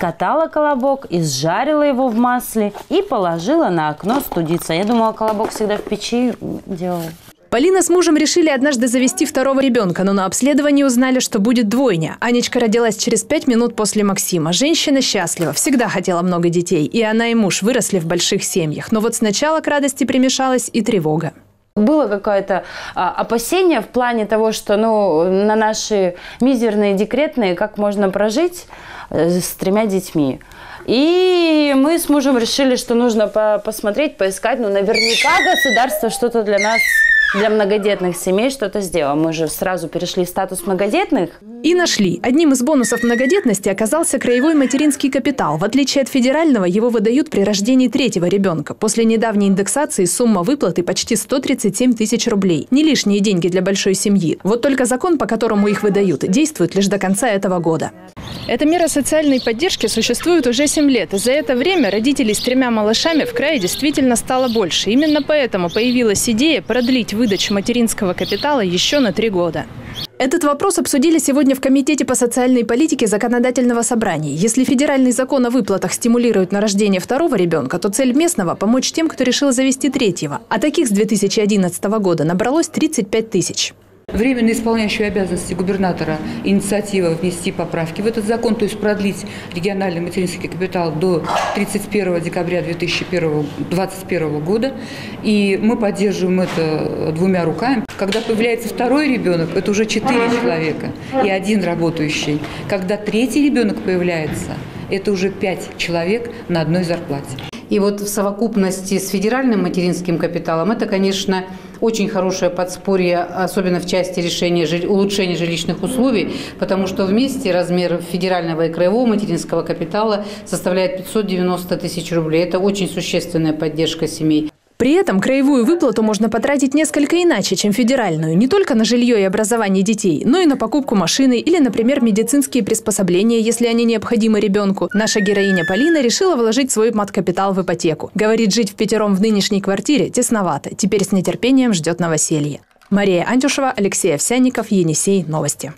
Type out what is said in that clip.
скатала колобок, изжарила его в масле и положила на окно студиться. Я думала, колобок всегда в печи делал. Полина с мужем решили однажды завести второго ребенка, но на обследовании узнали, что будет двойня. Анечка родилась через пять минут после Максима. Женщина счастлива, всегда хотела много детей. И она, и муж выросли в больших семьях. Но вот сначала к радости примешалась и тревога. Было какое-то а, опасение в плане того, что ну, на наши мизерные декретные как можно прожить э, с тремя детьми. И мы с мужем решили, что нужно по посмотреть, поискать. Ну, наверняка государство что-то для нас для многодетных семей что-то сделал. Мы же сразу перешли в статус многодетных. И нашли. Одним из бонусов многодетности оказался краевой материнский капитал. В отличие от федерального, его выдают при рождении третьего ребенка. После недавней индексации сумма выплаты почти 137 тысяч рублей. Не лишние деньги для большой семьи. Вот только закон, по которому их выдают, действует лишь до конца этого года. Эта мера социальной поддержки существует уже 7 лет. И за это время родителей с тремя малышами в крае действительно стало больше. Именно поэтому появилась идея продлить выдачу материнского капитала еще на три года. Этот вопрос обсудили сегодня в Комитете по социальной политике Законодательного собрания. Если федеральный закон о выплатах стимулирует на рождение второго ребенка, то цель местного – помочь тем, кто решил завести третьего. А таких с 2011 года набралось 35 тысяч. Временно исполняющую обязанности губернатора инициатива внести поправки в этот закон, то есть продлить региональный материнский капитал до 31 декабря 2021 года. И мы поддерживаем это двумя руками. Когда появляется второй ребенок, это уже четыре человека и один работающий. Когда третий ребенок появляется, это уже пять человек на одной зарплате. И вот в совокупности с федеральным материнским капиталом это, конечно, очень хорошее подспорье, особенно в части решения улучшения жилищных условий, потому что вместе размер федерального и краевого материнского капитала составляет 590 тысяч рублей. Это очень существенная поддержка семей. При этом краевую выплату можно потратить несколько иначе, чем федеральную. Не только на жилье и образование детей, но и на покупку машины или, например, медицинские приспособления, если они необходимы ребенку. Наша героиня Полина решила вложить свой мат-капитал в ипотеку. Говорит, жить в пятером в нынешней квартире тесновато. Теперь с нетерпением ждет новоселье. Мария Антюшева, Алексей Овсянников, Енисей. Новости.